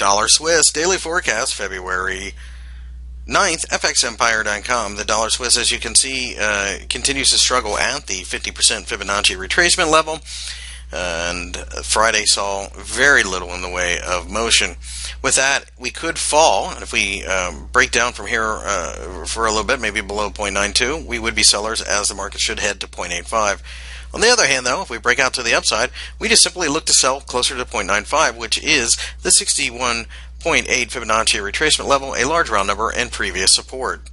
Dollar Swiss daily forecast February 9th, FXEmpire.com. The dollar Swiss, as you can see, uh, continues to struggle at the 50% Fibonacci retracement level. And Friday saw very little in the way of motion. With that, we could fall, and if we um, break down from here uh, for a little bit, maybe below 0.92, we would be sellers as the market should head to 0.85. On the other hand, though, if we break out to the upside, we just simply look to sell closer to 0.95, which is the 61.8 Fibonacci retracement level, a large round number, and previous support.